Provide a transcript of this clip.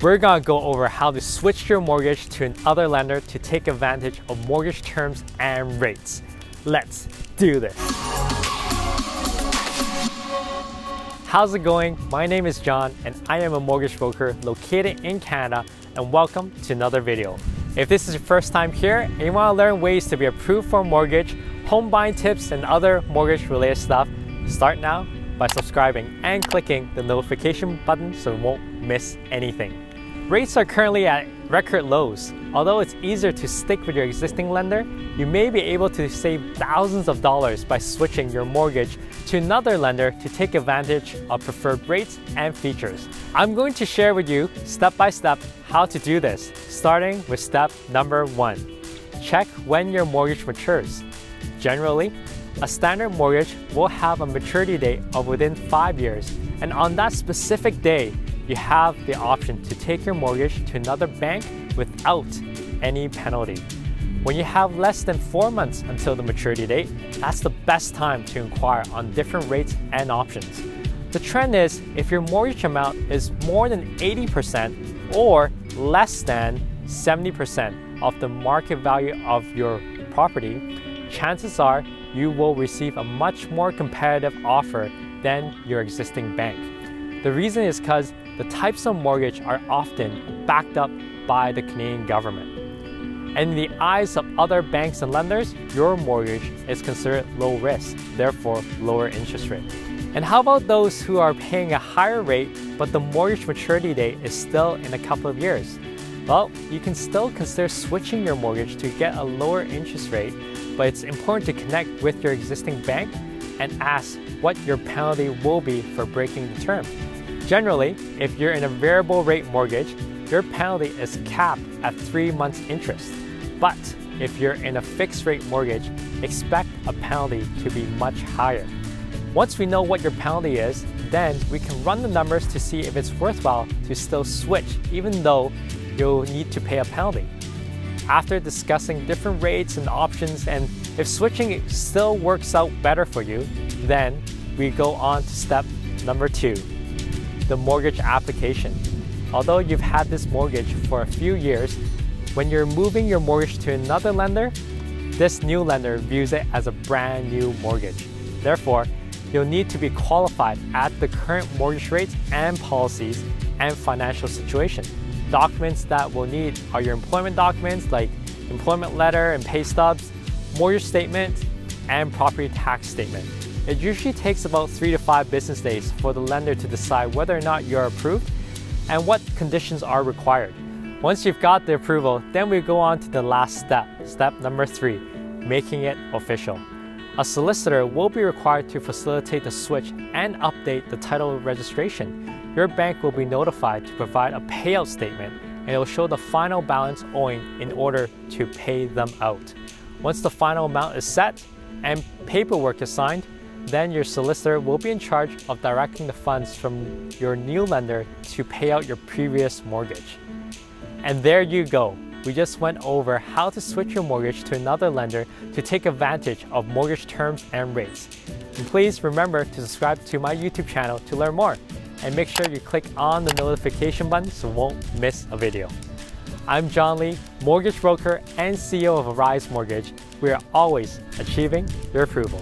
we're gonna go over how to switch your mortgage to another lender to take advantage of mortgage terms and rates. Let's do this. How's it going? My name is John and I am a mortgage broker located in Canada and welcome to another video. If this is your first time here and you want to learn ways to be approved for a mortgage, home buying tips and other mortgage related stuff, start now by subscribing and clicking the notification button so you won't miss anything. Rates are currently at record lows. Although it's easier to stick with your existing lender, you may be able to save thousands of dollars by switching your mortgage to another lender to take advantage of preferred rates and features. I'm going to share with you step by step how to do this, starting with step number one. Check when your mortgage matures. Generally, a standard mortgage will have a maturity date of within five years, and on that specific day, you have the option to take your mortgage to another bank without any penalty. When you have less than four months until the maturity date, that's the best time to inquire on different rates and options. The trend is if your mortgage amount is more than 80% or less than 70% of the market value of your property, chances are you will receive a much more competitive offer than your existing bank. The reason is because the types of mortgage are often backed up by the Canadian government. And in the eyes of other banks and lenders, your mortgage is considered low risk, therefore lower interest rate. And how about those who are paying a higher rate, but the mortgage maturity date is still in a couple of years? Well, you can still consider switching your mortgage to get a lower interest rate, but it's important to connect with your existing bank and ask what your penalty will be for breaking the term. Generally, if you're in a variable rate mortgage, your penalty is capped at three months interest. But if you're in a fixed rate mortgage, expect a penalty to be much higher. Once we know what your penalty is, then we can run the numbers to see if it's worthwhile to still switch even though you'll need to pay a penalty. After discussing different rates and options and if switching still works out better for you, then we go on to step number two, the mortgage application. Although you've had this mortgage for a few years, when you're moving your mortgage to another lender, this new lender views it as a brand new mortgage. Therefore, you'll need to be qualified at the current mortgage rates and policies and financial situation. Documents that we'll need are your employment documents like employment letter and pay stubs, mortgage statement, and property tax statement. It usually takes about three to five business days for the lender to decide whether or not you're approved and what conditions are required. Once you've got the approval, then we go on to the last step, step number three, making it official. A solicitor will be required to facilitate the switch and update the title registration. Your bank will be notified to provide a payout statement and it will show the final balance owing in order to pay them out. Once the final amount is set and paperwork is signed, then your solicitor will be in charge of directing the funds from your new lender to pay out your previous mortgage. And there you go. We just went over how to switch your mortgage to another lender to take advantage of mortgage terms and rates. And please remember to subscribe to my YouTube channel to learn more. And make sure you click on the notification button so you won't miss a video. I'm John Lee, mortgage broker and CEO of Arise Mortgage. We are always achieving your approval.